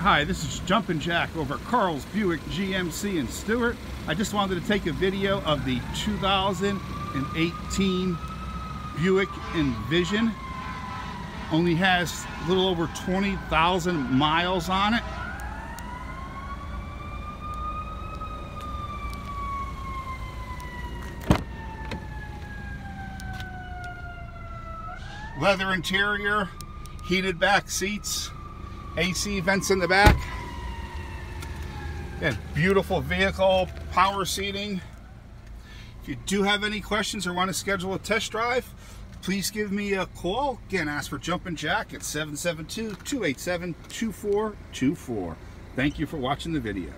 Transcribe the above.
Hi, this is Jumpin' Jack over Carl's Buick GMC in Stuart. I just wanted to take a video of the 2018 Buick Envision. Only has a little over 20,000 miles on it. Leather interior, heated back seats, AC vents in the back. And beautiful vehicle, power seating. If you do have any questions or want to schedule a test drive, please give me a call. Again, ask for Jumpin' Jack at 772-287-2424. Thank you for watching the video.